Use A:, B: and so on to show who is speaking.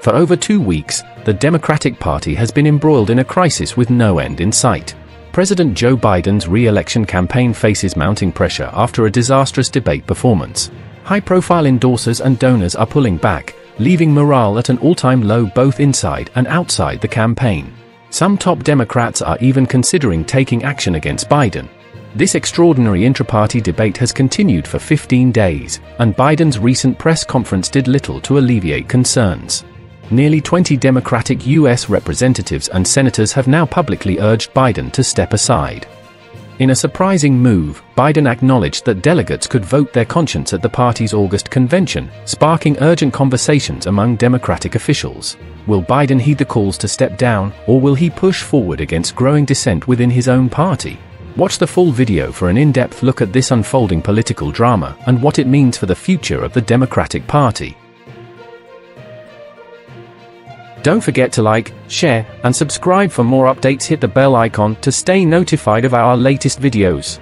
A: For over two weeks, the Democratic Party has been embroiled in a crisis with no end in sight. President Joe Biden's re-election campaign faces mounting pressure after a disastrous debate performance. High-profile endorsers and donors are pulling back, leaving morale at an all-time low both inside and outside the campaign. Some top Democrats are even considering taking action against Biden. This extraordinary intra-party debate has continued for 15 days, and Biden's recent press conference did little to alleviate concerns. Nearly 20 Democratic U.S. representatives and senators have now publicly urged Biden to step aside. In a surprising move, Biden acknowledged that delegates could vote their conscience at the party's August convention, sparking urgent conversations among Democratic officials. Will Biden heed the calls to step down, or will he push forward against growing dissent within his own party? Watch the full video for an in-depth look at this unfolding political drama and what it means for the future of the Democratic Party. Don't forget to like, share, and subscribe for more updates hit the bell icon to stay notified of our latest videos.